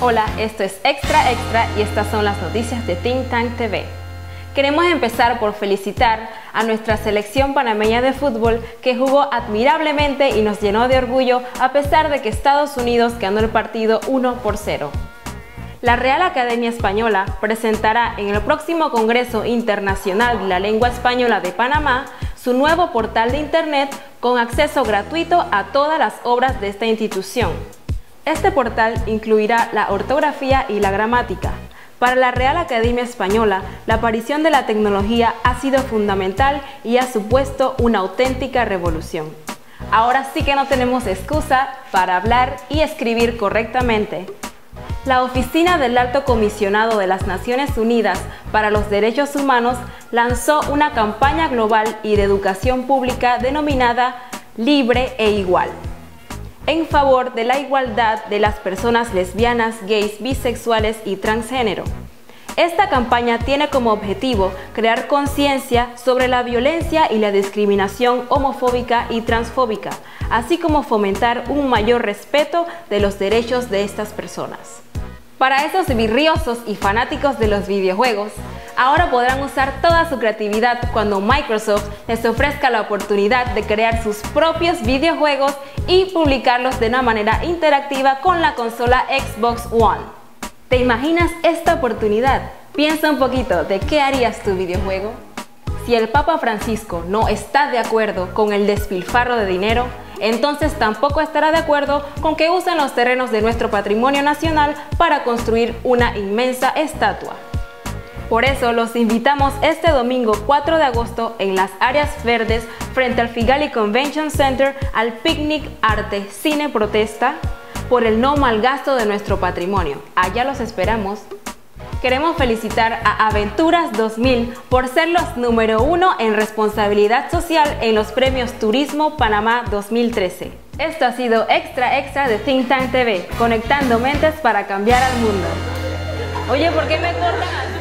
Hola, esto es Extra Extra y estas son las noticias de Think Tank TV. Queremos empezar por felicitar a nuestra selección panameña de fútbol que jugó admirablemente y nos llenó de orgullo a pesar de que Estados Unidos ganó el partido 1 por 0. La Real Academia Española presentará en el próximo Congreso Internacional de la Lengua Española de Panamá su nuevo portal de Internet con acceso gratuito a todas las obras de esta institución. Este portal incluirá la ortografía y la gramática. Para la Real Academia Española, la aparición de la tecnología ha sido fundamental y ha supuesto una auténtica revolución. Ahora sí que no tenemos excusa para hablar y escribir correctamente. La Oficina del Alto Comisionado de las Naciones Unidas para los Derechos Humanos lanzó una campaña global y de educación pública denominada Libre e Igual en favor de la igualdad de las personas lesbianas, gays, bisexuales y transgénero. Esta campaña tiene como objetivo crear conciencia sobre la violencia y la discriminación homofóbica y transfóbica, así como fomentar un mayor respeto de los derechos de estas personas. Para esos virriosos y fanáticos de los videojuegos, ahora podrán usar toda su creatividad cuando Microsoft les ofrezca la oportunidad de crear sus propios videojuegos y publicarlos de una manera interactiva con la consola Xbox One. ¿Te imaginas esta oportunidad? Piensa un poquito de qué harías tu videojuego. Si el Papa Francisco no está de acuerdo con el despilfarro de dinero, entonces tampoco estará de acuerdo con que usen los terrenos de nuestro patrimonio nacional para construir una inmensa estatua. Por eso los invitamos este domingo 4 de agosto en las áreas verdes frente al Figali Convention Center al picnic Arte Cine Protesta por el no malgasto de nuestro patrimonio. Allá los esperamos. Queremos felicitar a Aventuras 2000 por ser los número uno en responsabilidad social en los premios Turismo Panamá 2013. Esto ha sido Extra Extra de Think Tank TV, conectando mentes para cambiar al mundo. Oye, ¿por qué me cortan